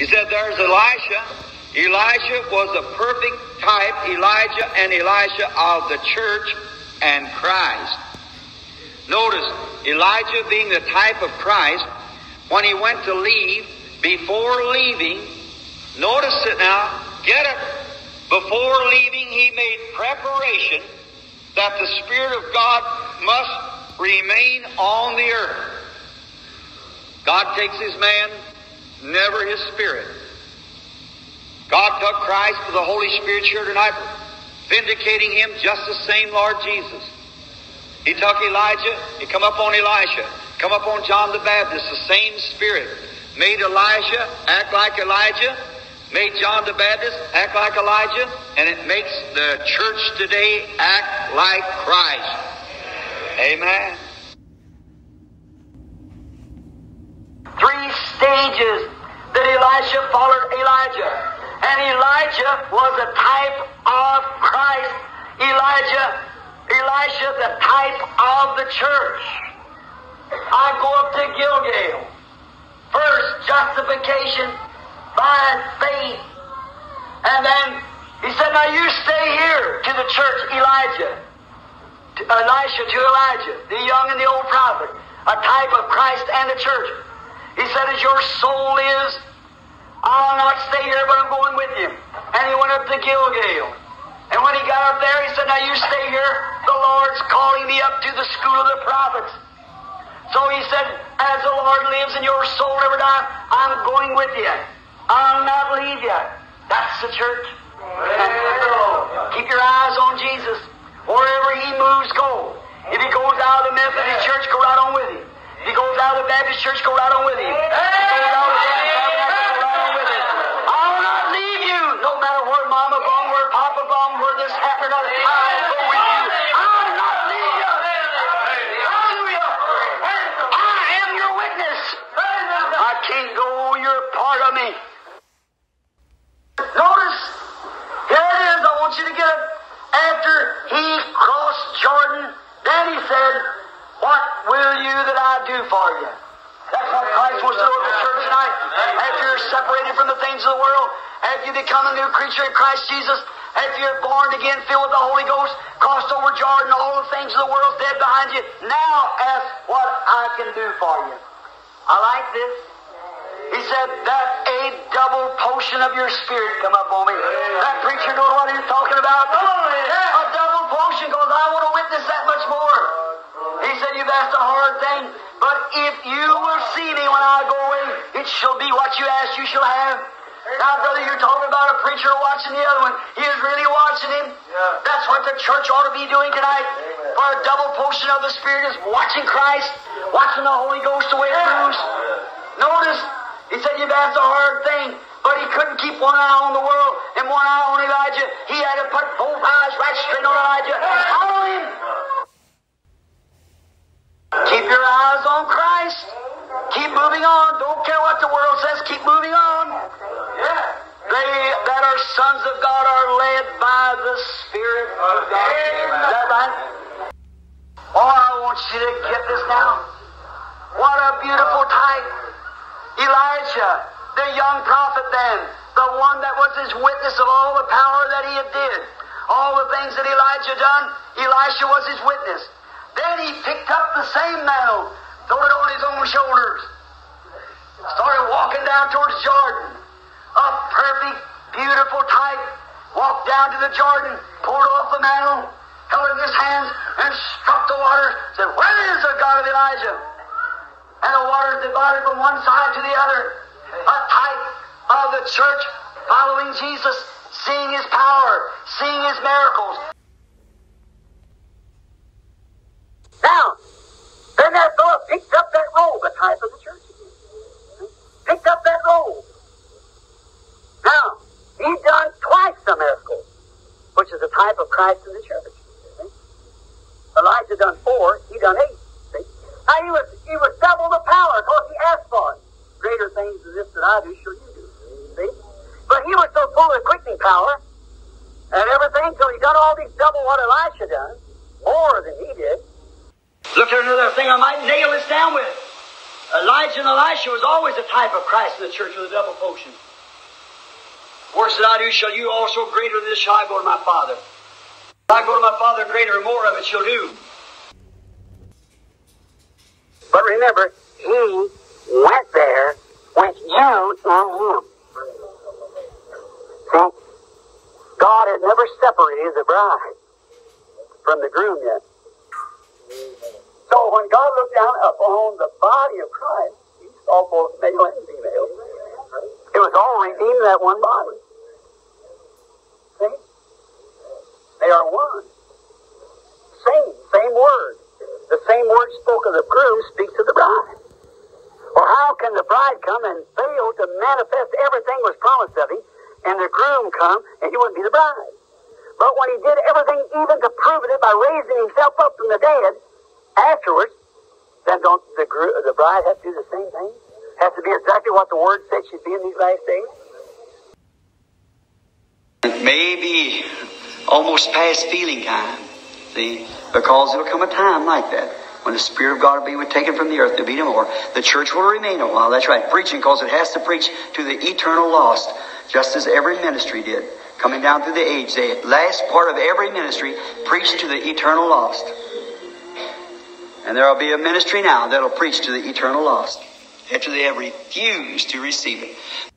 He said, There's Elisha. Elisha was a perfect type, Elijah and Elisha, of the church and Christ. Notice, Elijah being the type of Christ, when he went to leave, before leaving, notice it now, get it. Before leaving, he made preparation that the Spirit of God must remain on the earth. God takes his man, never his spirit. God took Christ with the Holy Spirit here tonight, vindicating him just the same Lord Jesus. He took Elijah, he come up on Elisha, come up on John the Baptist, the same Spirit. Made Elijah act like Elijah, made John the Baptist act like Elijah, and it makes the church today act like Christ. Amen. Three stages that Elisha followed Elijah. And Elijah was a type of Christ. Elijah, Elisha, the type of the church. I go up to Gilgal. First, justification by faith. And then he said, Now you stay here to the church, Elijah. To Elisha to Elijah, the young and the old prophet, a type of Christ and the church. He said, As your soul is, I'll not stay here, but I'm going with you. And he went up to Gilgal. And when he got up there, he said, Now you stay here. The Lord's calling me up to the school of the prophets. So he said, As the Lord lives and your soul never die, I'm going with you. I'll not leave you. That's the church. Keep your eyes on Jesus. Wherever he moves, go. If he goes out of the Methodist church, go right on with him. If he goes out of the Baptist church, go right on with him. If he goes out of the Baptist tabernacle, go right on with him. I'll not leave you, no matter where Mama gone, where Papa gone, go with you. Leave you. Hallelujah. I am your witness. I can't go, you're part of me. Notice, here it is, I want you to get it. After he crossed Jordan, then he said, What will you that I do for you? That's what Christ wants to do with the church tonight. After you're separated from the things of the world, after you become a new creature in Christ Jesus, after you're born again, filled with the Holy Ghost, crossed over Jordan, all the things of the world dead behind you, now ask what I can do for you. I like this. He said that a double potion of your spirit come up on me. That preacher knows what he's talking about. A double potion goes, I want to witness that much more. He said, You've asked a hard thing, but if you will see me when I go away, it shall be what you ask, you shall have. Now, brother, you're talking about a preacher watching the other one. He is really watching him. That's what the church ought to be doing tonight. For a double portion of the Spirit is watching Christ, watching the Holy Ghost the way it moves. Notice, he said, You've asked a hard thing, but he couldn't keep one eye on the world and one eye on Elijah. He had to put both eyes right straight on Elijah and follow him. Keep your eyes on Christ. Keep moving on. Don't care what the world says. Keep moving on. They that are sons of God are led by the Spirit of God. Is that right? Oh, I want you to get this now. What a beautiful type. Elijah, the young prophet then, the one that was his witness of all the power that he had did. All the things that Elijah done, Elisha was his witness. Then he picked up the same mantle, threw it on his own shoulders, started walking down towards Jordan. Beautiful type. Walked down to the Jordan, pulled off the mantle, held in his hands, and struck the water. Said, Where is the God of Elijah? And the waters divided from one side to the other. A type of the church following Jesus, seeing his power, seeing his miracles. Now, then that fellow picked up that robe, a type of the church. Picked up that robe. Now, he done twice the miracle, which is a type of Christ in the church. See? Elijah done four, he done eight. See? Now he was he was double the power because he asked for it. Greater things than this that I do shall you do. See? But he was so full of quickening power and everything till he done all these double what Elisha done, more than he did. Look at another thing I might nail this down with. Elijah and Elisha was always a type of Christ in the church with a double potion. Works that I do shall you also greater than this shall I go to my Father. I go to my Father, greater and more of it shall do. But remember, he went there with you in him. See? God has never separated the bride from the groom yet. So when God looked down upon the body of Christ, he saw both male and female. It was all redeemed in that one body. See? They are one. Same, same word. The same word spoke of the groom speaks to the bride. Well, how can the bride come and fail to manifest everything was promised of him, and the groom come and he wouldn't be the bride? But when he did everything even to prove it by raising himself up from the dead afterwards, then don't the, the bride have to do the same thing? Has to be exactly what the word said she'd be in these last days? Maybe almost past feeling time. See? Because there'll come a time like that when the Spirit of God will be taken from the earth. There'll be no more. The church will remain a while. That's right. Preaching because it has to preach to the eternal lost, just as every ministry did. Coming down through the age, the last part of every ministry preached to the eternal lost. And there will be a ministry now that'll preach to the eternal lost after they have refused to receive it.